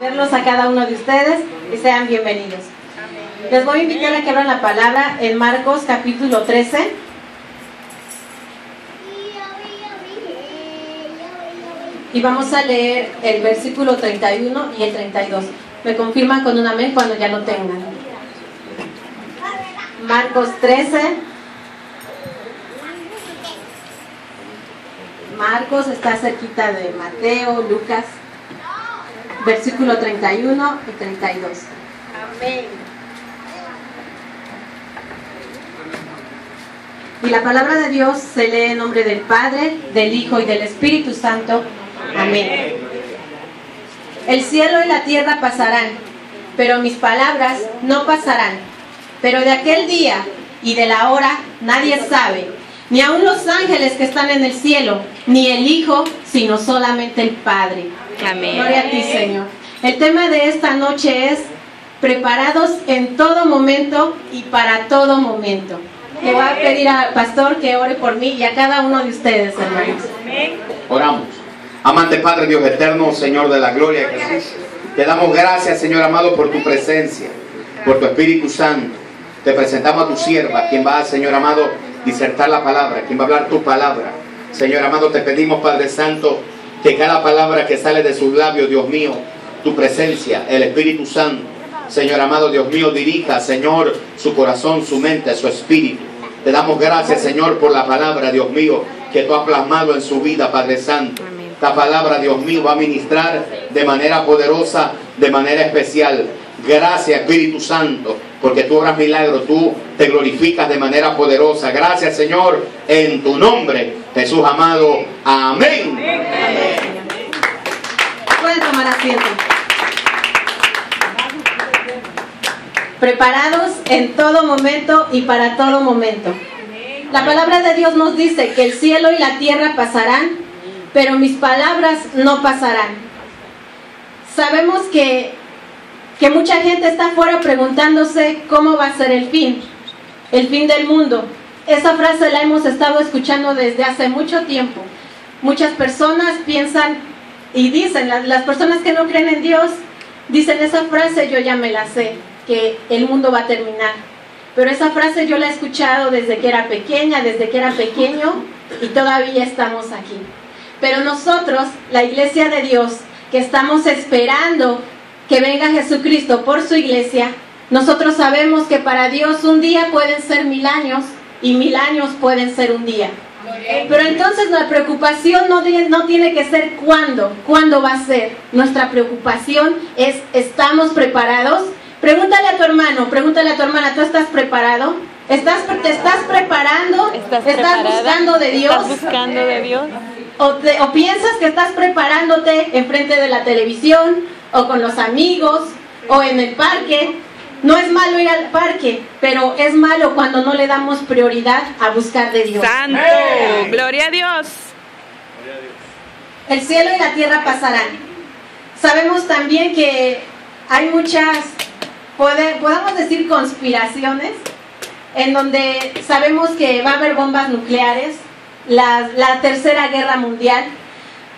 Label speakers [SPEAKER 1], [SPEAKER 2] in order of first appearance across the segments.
[SPEAKER 1] Verlos a cada uno de ustedes y sean bienvenidos. Les voy a invitar a que abran la palabra en Marcos capítulo 13. Y vamos a leer el versículo 31 y el 32. Me confirman con un amén cuando ya lo tengan. Marcos 13. Marcos está cerquita de Mateo, Lucas versículo 31 y 32. Amén. Y la palabra de Dios se lee en nombre del Padre, del Hijo y del Espíritu Santo. Amén. El cielo y la tierra pasarán, pero mis palabras no pasarán. Pero de aquel día y de la hora nadie sabe, ni aun los ángeles que están en el cielo, ni el Hijo, sino solamente el Padre.
[SPEAKER 2] Amén.
[SPEAKER 1] Gloria a ti, Señor. El tema de esta noche es preparados en todo momento y para todo momento. Le voy a pedir al pastor que ore por mí y a cada uno de ustedes, hermanos.
[SPEAKER 3] Oramos. Amante Padre Dios eterno, Señor de la gloria, Jesús. Te damos gracias, Señor amado, por tu presencia, por tu Espíritu Santo. Te presentamos a tu sierva, quien va, Señor amado, disertar la palabra, quien va a hablar tu palabra. Señor amado, te pedimos, Padre Santo, que cada palabra que sale de sus labios, Dios mío, tu presencia, el Espíritu Santo, Señor amado, Dios mío, dirija, Señor, su corazón, su mente, su espíritu. Te damos gracias, Señor, por la palabra, Dios mío, que tú has plasmado en su vida, Padre Santo. Esta palabra, Dios mío, va a ministrar de manera poderosa, de manera especial. Gracias, Espíritu Santo, porque tú obras milagros, tú te glorificas de manera poderosa. Gracias, Señor, en tu nombre, Jesús amado. Amén.
[SPEAKER 1] Pueden tomar asiento. Preparados en todo momento y para todo momento. La palabra de Dios nos dice que el cielo y la tierra pasarán, pero mis palabras no pasarán. Sabemos que, que mucha gente está afuera preguntándose cómo va a ser el fin, el fin del mundo. Esa frase la hemos estado escuchando desde hace mucho tiempo. Muchas personas piensan y dicen, las, personas que no creen en Dios, dicen esa frase, yo ya me la sé, que el mundo va a terminar. Pero esa frase yo la he escuchado desde que era pequeña, desde que era pequeño y todavía estamos aquí. Pero nosotros, la iglesia de Dios, que estamos esperando que venga Jesucristo por su iglesia, nosotros sabemos que para Dios un día pueden ser mil años y mil años pueden ser un día. Pero entonces la preocupación no, no tiene que ser cuándo, cuándo va a ser. Nuestra preocupación es, ¿estamos preparados? Pregúntale a tu hermano, pregúntale a tu hermana, ¿tú estás preparado? ¿Estás, ¿Te estás preparando?
[SPEAKER 2] ¿Estás,
[SPEAKER 1] buscando de Dios?
[SPEAKER 2] ¿Estás buscando de Dios?
[SPEAKER 1] O, te, ¿O piensas que estás preparándote enfrente de la televisión o con los amigos o en el parque? No es malo ir al parque, pero es malo cuando no le damos prioridad a buscar de Dios.
[SPEAKER 2] Santo,
[SPEAKER 3] ¡Hey!
[SPEAKER 2] gloria a Dios.
[SPEAKER 1] El cielo y la tierra pasarán. Sabemos también que hay muchas, puede, podemos decir, conspiraciones en donde sabemos que va a haber bombas nucleares, la, la tercera guerra mundial,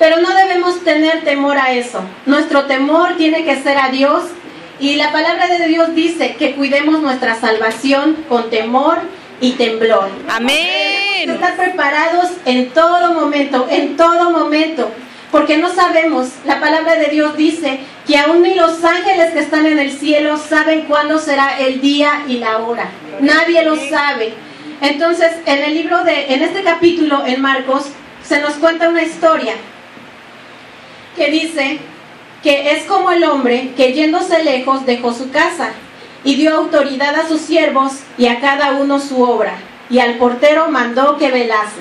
[SPEAKER 1] pero no debemos tener temor a eso. Nuestro temor tiene que ser a Dios y la palabra de Dios dice que cuidemos nuestra salvación con temor y temblor.
[SPEAKER 2] Amén.
[SPEAKER 1] Estar preparados en todo momento, en todo momento, porque no sabemos, la palabra de Dios dice que aún ni los ángeles que están en el cielo saben cuándo será el día y la hora. Nadie lo sabe. Entonces, en el libro de, en este capítulo, en Marcos, se nos cuenta una historia que dice que es como el hombre que yéndose lejos dejó su casa y dio autoridad a sus siervos y a cada uno su obra, y al portero mandó que velase.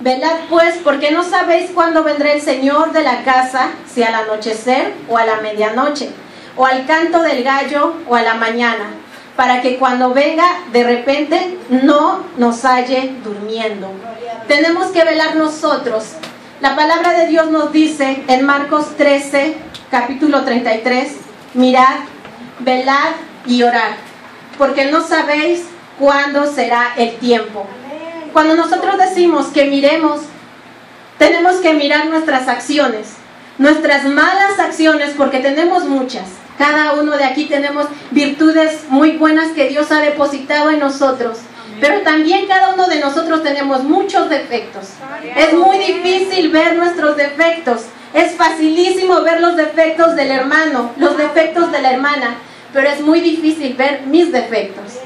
[SPEAKER 1] Velad pues, porque no sabéis cuándo vendrá el Señor de la casa, si al anochecer o a la medianoche, o al canto del gallo o a la mañana, para que cuando venga de repente no nos halle durmiendo. Tenemos que velar nosotros. La palabra de Dios nos dice en Marcos 13, capítulo 33, mirad, velad y orad, porque no sabéis cuándo será el tiempo. Cuando nosotros decimos que miremos, tenemos que mirar nuestras acciones, nuestras malas acciones, porque tenemos muchas. Cada uno de aquí tenemos virtudes muy buenas que Dios ha depositado en nosotros. Pero también cada uno de nosotros tenemos muchos defectos. Es muy difícil ver nuestros defectos. Es facilísimo ver los defectos del hermano, los defectos de la hermana, pero es muy difícil ver mis defectos.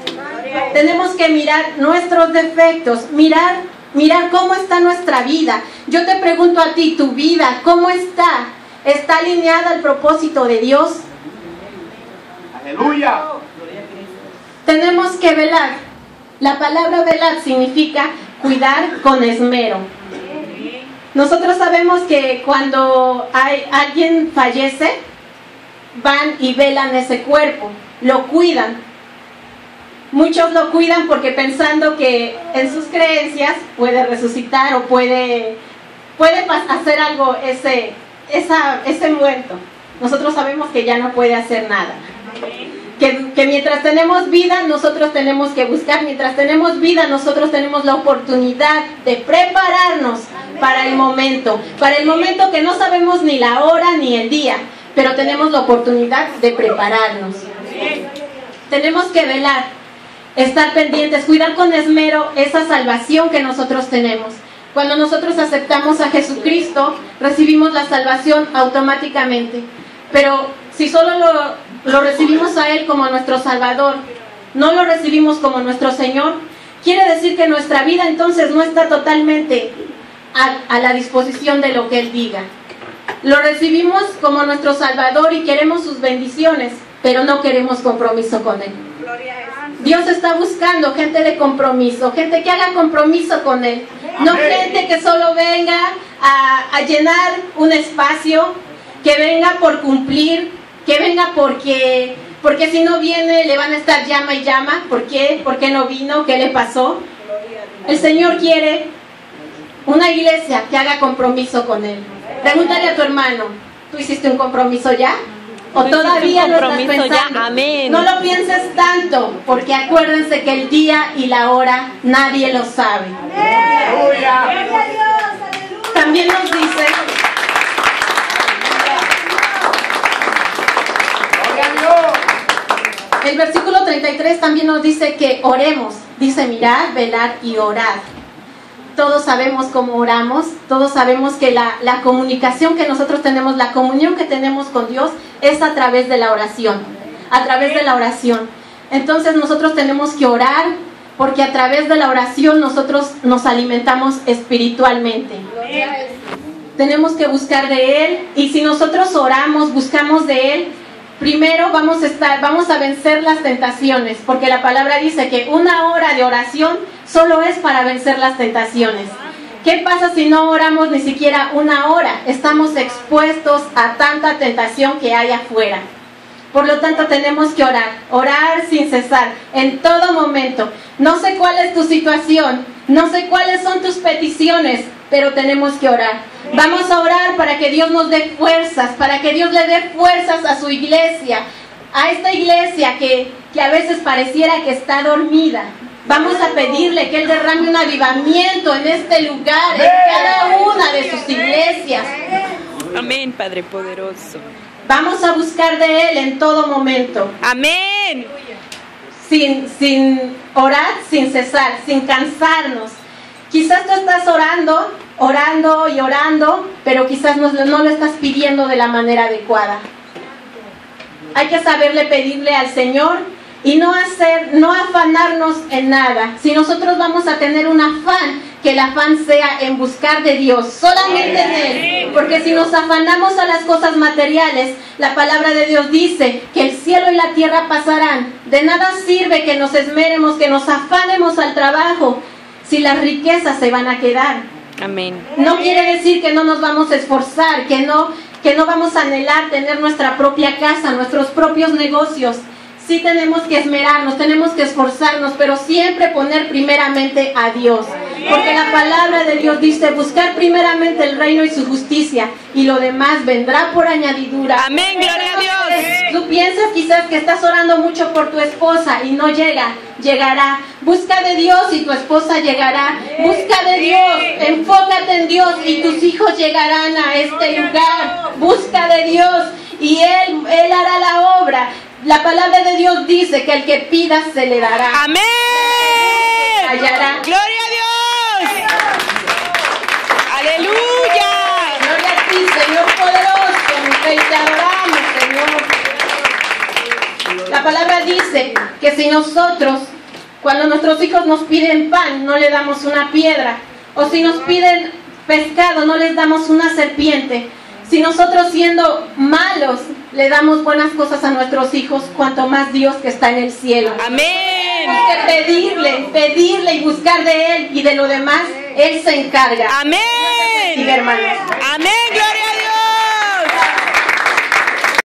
[SPEAKER 1] Tenemos que mirar nuestros defectos, mirar, mirar cómo está nuestra vida. Yo te pregunto a ti, tu vida, ¿cómo está? ¿Está alineada al propósito de Dios?
[SPEAKER 3] Aleluya.
[SPEAKER 1] Tenemos que velar. La palabra velar significa cuidar con esmero. Nosotros sabemos que cuando hay, alguien fallece, van y velan ese cuerpo, lo cuidan. Muchos lo cuidan porque pensando que en sus creencias puede resucitar o puede, puede hacer algo ese, ese muerto. Nosotros sabemos que ya no puede hacer nada. Que, que, mientras tenemos vida, nosotros tenemos que buscar, mientras tenemos vida, nosotros tenemos la oportunidad de prepararnos para el momento, para el momento que no sabemos ni la hora ni el día, pero tenemos la oportunidad de prepararnos. Tenemos que velar, estar pendientes, cuidar con esmero esa salvación que nosotros tenemos. Cuando nosotros aceptamos a Jesucristo, recibimos la salvación automáticamente. Pero si solo lo, lo recibimos a Él como nuestro Salvador, no lo recibimos como nuestro Señor, quiere decir que nuestra vida entonces no está totalmente a, a, la disposición de lo que Él diga. Lo recibimos como nuestro Salvador y queremos sus bendiciones, pero no queremos compromiso con Él. Dios está buscando gente de compromiso, gente que haga compromiso con Él, no gente que solo venga a, a llenar un espacio, que venga por cumplir, que venga porque, porque si no viene le van a estar llama y llama. ¿Por qué? ¿Por qué no vino? ¿Qué le pasó? El Señor quiere una iglesia que haga compromiso con Él. Pregúntale a tu hermano, ¿tú hiciste un compromiso ya? ¿O todavía lo estás pensando?
[SPEAKER 2] Amén.
[SPEAKER 1] No lo pienses tanto, porque acuérdense que el día y la hora nadie lo sabe. También nos dice El versículo 33 también nos dice que oremos. Dice mirad, velar y orad. Todos sabemos cómo oramos, todos sabemos que la, la, comunicación que nosotros tenemos, la comunión que tenemos con Dios es a través de la oración, a través de la oración. Entonces nosotros tenemos que orar porque a través de la oración nosotros nos alimentamos espiritualmente. Tenemos que buscar de Él y si nosotros oramos, buscamos de Él, primero vamos a vencer las tentaciones, porque la palabra dice que una hora de oración solo es para vencer las tentaciones. ¿Qué pasa si no oramos ni siquiera una hora? Estamos expuestos a tanta tentación que hay afuera. Por lo tanto, tenemos que orar, orar sin cesar, en todo momento. No sé cuál es tu situación, no sé cuáles son tus peticiones, pero tenemos que orar. Vamos a orar para que Dios nos dé fuerzas, para que Dios le dé fuerzas a su iglesia, a esta iglesia que, que a veces pareciera que está dormida. Vamos a pedirle que Él derrame un avivamiento en este lugar, en cada una de sus iglesias.
[SPEAKER 2] Amén, Padre poderoso.
[SPEAKER 1] Vamos a buscar de Él en todo momento.
[SPEAKER 2] Amén.
[SPEAKER 1] Sin, sin orar, sin cesar, sin cansarnos. Quizás tú estás orando, orando y orando, pero quizás no, lo estás pidiendo de la manera adecuada. Hay que saberle pedirle al Señor y no hacer, no afanarnos en nada. Si nosotros vamos a tener un afán, que el afán sea en buscar de Dios, solamente en Él. Porque si nos afanamos a las cosas materiales, la palabra de Dios dice que el cielo y la tierra pasarán. De nada sirve que nos esmeremos, que nos afanemos al trabajo, si las riquezas se van a quedar.
[SPEAKER 2] Amén.
[SPEAKER 1] No quiere decir que no nos vamos a esforzar, que no, que no vamos a anhelar tener nuestra propia casa, nuestros propios negocios. Sí tenemos que esmerarnos, tenemos que esforzarnos, pero siempre poner primeramente a Dios. Porque la palabra de Dios dice, buscar primeramente el reino y su justicia y lo demás vendrá por añadidura.
[SPEAKER 2] Amén, gloria a Dios.
[SPEAKER 1] Tú piensas quizás que estás orando mucho por tu esposa y no llega, llegará. Busca de Dios y tu esposa llegará. Busca de Dios, enfócate en Dios y tus hijos llegarán a este lugar. Busca de Dios y Él, Él hará la obra. La palabra de Dios dice que el que pida se le dará.
[SPEAKER 2] Amén.
[SPEAKER 1] Hallará.
[SPEAKER 2] Gloria a Dios. Aleluya.
[SPEAKER 1] Gloria a ti, Señor poderoso, rey, te adoramos, Señor. La palabra dice que si nosotros, cuando nuestros hijos nos piden pan, no le damos una piedra, o si nos piden pescado, no les damos una serpiente. Si nosotros siendo malos le damos buenas cosas a nuestros hijos, cuanto más Dios que está en el cielo.
[SPEAKER 2] Amén.
[SPEAKER 1] Tenemos que pedirle, pedirle y buscar de Él y de lo demás, Él se encarga.
[SPEAKER 2] Amén. Amén. Gloria